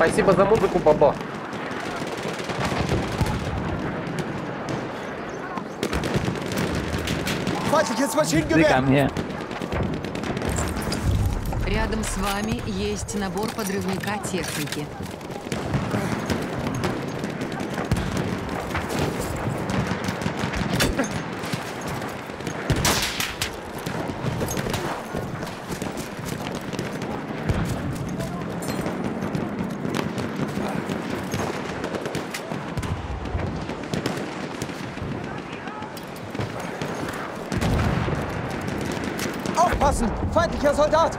Спасибо за музыку, Бабо. Feindliches They Maschinengewehr! come here. Рядом с вами есть набор подрывника техники. Feindlicher Soldat!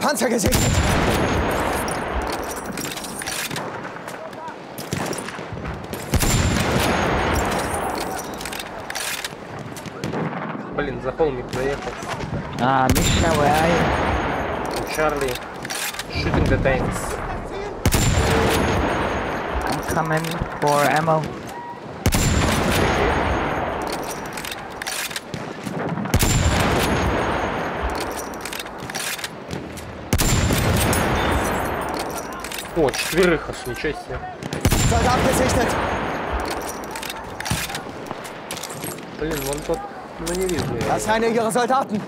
Panzer gesichtet! Блин, за холмик заехал. Ah, Misha, where Чарли. Shooting the tanks. I'm coming for ammo. О, четверых аж, ничего себе. Блин, вон тот, ну не вижу я. Das ist einer ihrer Soldaten!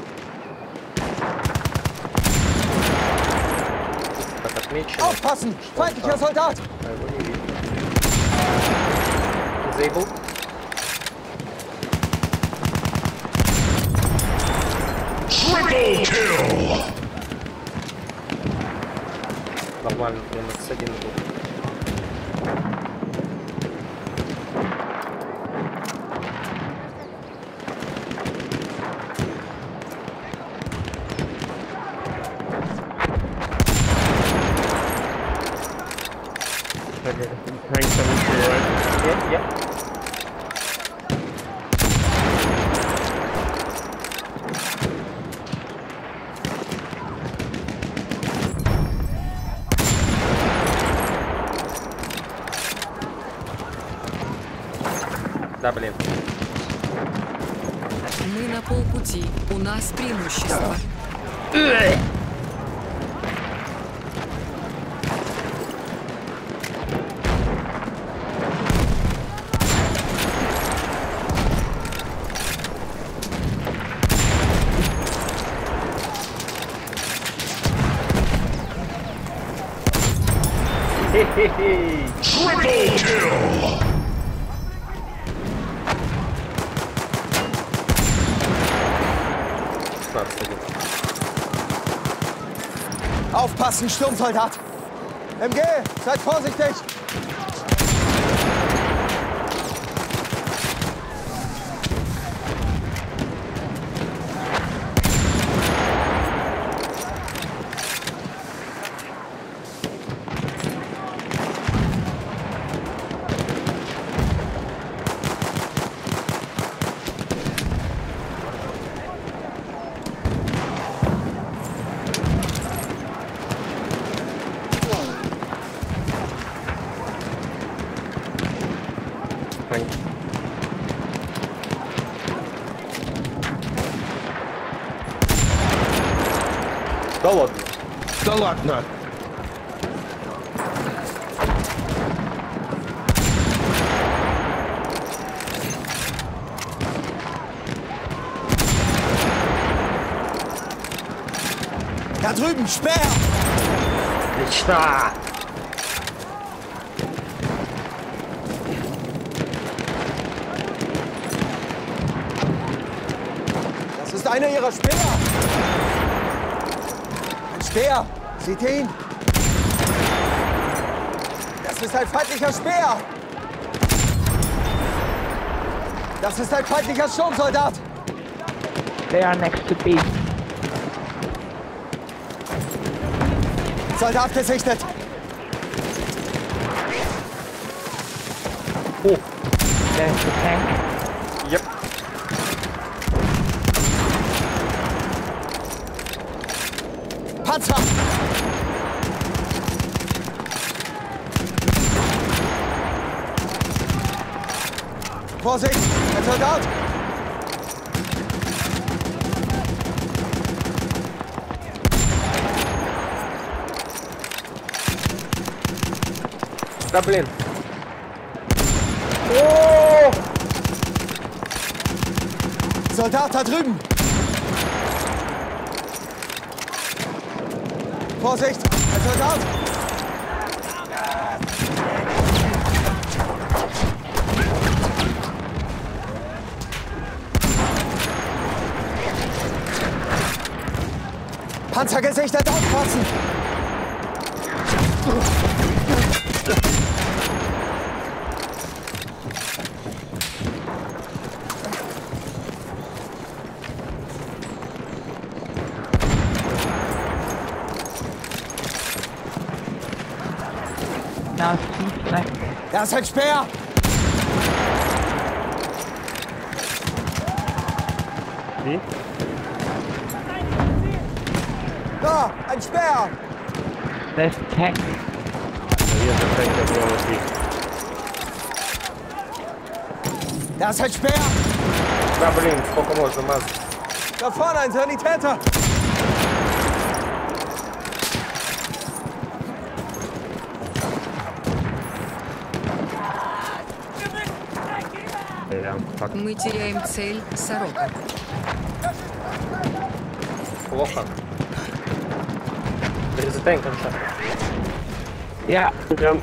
Так отмечено. Aufpassen! Feindlicher Soldat! А его не видно. Disable. Triple kill! Нормально, прям с один был. Я, я. Да, блин. Мы на полпути. У нас преимущество. Triple kill! Aufpassen, Sturmsoldat! MG, seid vorsichtig! Ань. Да ладно. Da ладно! Da drüben, Speer! Отлично! Das Einer ihrer Speer! Ein Speer! Seht ihr ihn? Das ist ein feindlicher Speer! Das ist ein feindlicher Sturmsoldat! They are next to B. Soldat gesichtet! О, There's the tank. Vorsicht! Ein Soldat! Да блин. Soldat da drüben! Vorsicht! Ein Soldat! Panzergesichtet aufpassen! Da ist ein Speer! Wie? Da! Ein Speer! There's tank. Hier ist der Tank, der mir was liegt. Da ist ein Speer! Да блин, сколько можно мазать? Da vorne ein Sanitäter! Прям так Мы теряем цель Сорока. плохо. A tank on shot. Yeah, Прям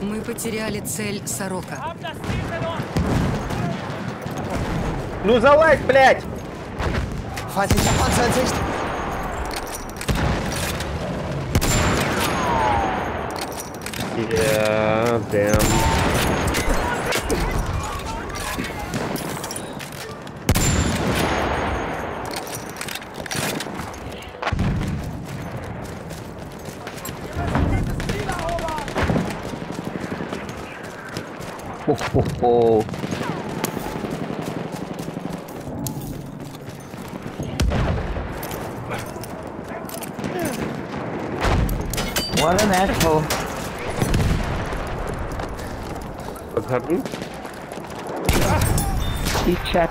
Мы потеряли цель Сорока. Ну залазь, блядь! Panzer in Sicht! Yeah, damn. Ho, ho, ho. What an asshole. What happened? See chat.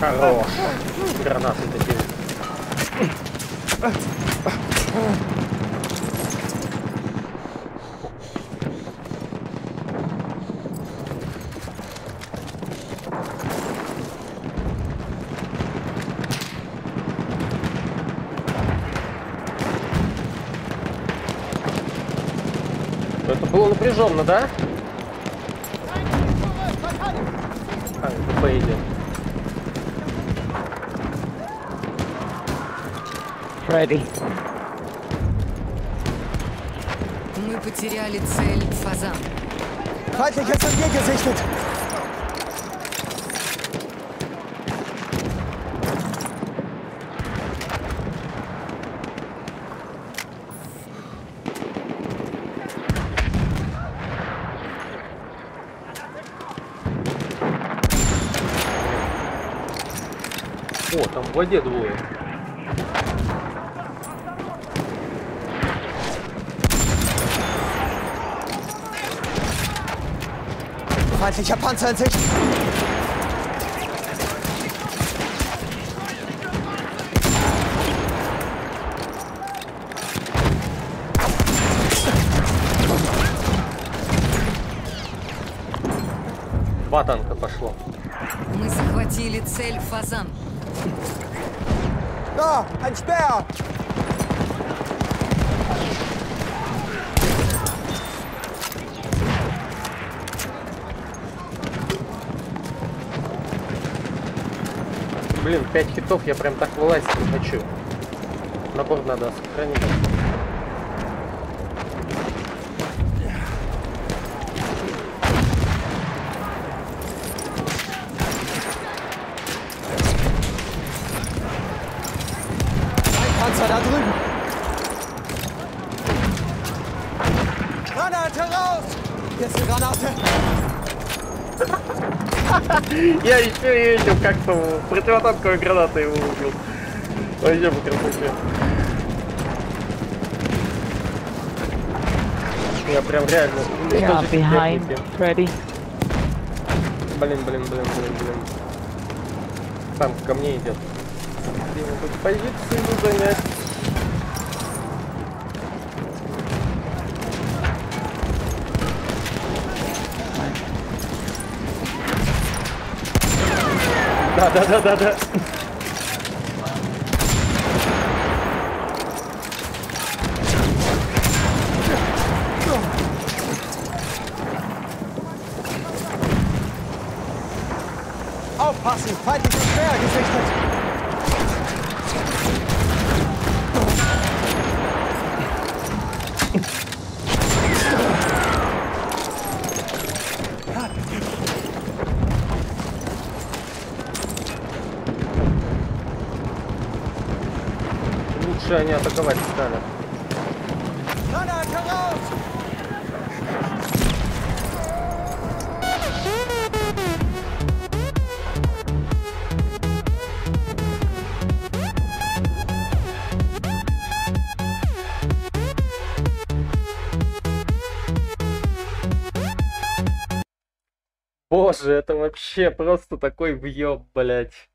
Хорош. Гранаты такие. Это было напряженно, да? А, это Б Freddy. Мы потеряли цель Фазан. Feindlicher SMG gesichtet! О, там в воде двое. Feindlicher Panzer in Sicht! Два танка пошло. Мы захватили цель Фазан. Da! Ein Speer! Блин, 5 хитов, я прям так вылазить не хочу. Набор надо сохранить. Я еще и видел, как там противотанковой гранатой его убил. Вообще по красоте. Я прям реально... Уничтожитель behind. Freddy. Блин, блин, блин, блин, блин. Танк ко мне идет. Где-нибудь позицию занять. Da, da, da, da, da. Aufpassen, feindliches Schwer gesichtet. Лучше они атаковать стали. Боже, это вообще просто такой въеб, блять.